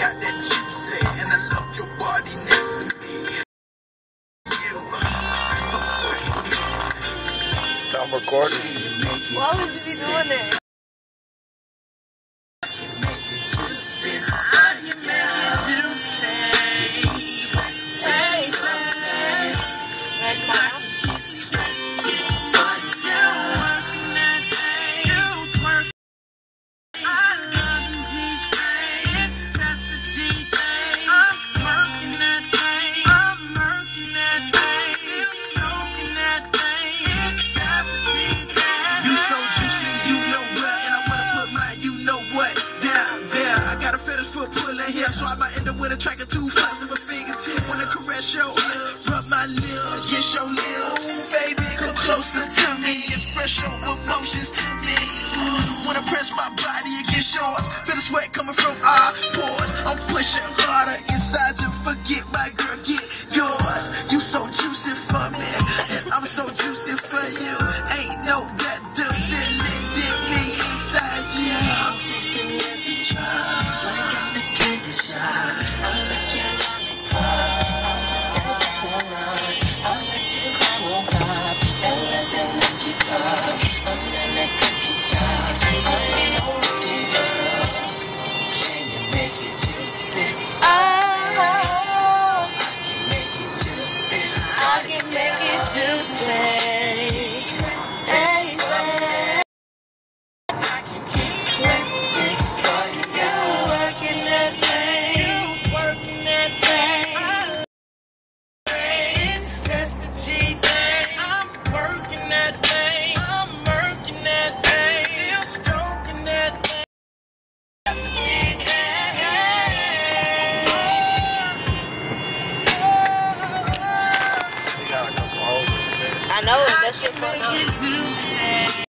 got that and I love your body next to me. I'm recording. Why would you be doing it? You so juicy, you know what, and I wanna put my you know what down there. I got a fetish for pulling hair, so I might end up with a track of two flies in my fingertip. Wanna caress your lip, rub my lip, kiss your lips. Baby, come closer to me, express your emotions to me. Wanna press my body against yours, feel the sweat coming from our pores. I'm pushing harder inside to forget make it I know that shit fun. Make it juicy.